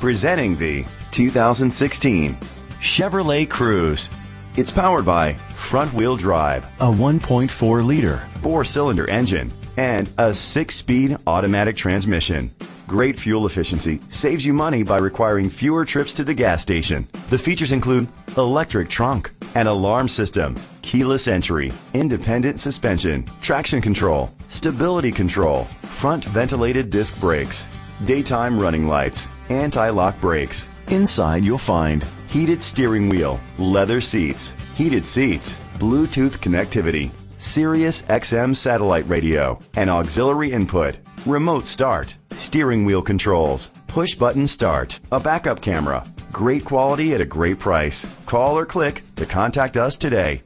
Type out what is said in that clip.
Presenting the 2016 Chevrolet Cruze. It's powered by front-wheel drive, a 1.4-liter four-cylinder engine, and a six-speed automatic transmission. Great fuel efficiency saves you money by requiring fewer trips to the gas station. The features include electric trunk, an alarm system, keyless entry, independent suspension, traction control, stability control, front ventilated disc brakes, daytime running lights, anti-lock brakes. Inside you'll find heated steering wheel, leather seats, heated seats, Bluetooth connectivity, Sirius XM satellite radio, and auxiliary input, remote start, steering wheel controls, push button start, a backup camera. Great quality at a great price. Call or click to contact us today.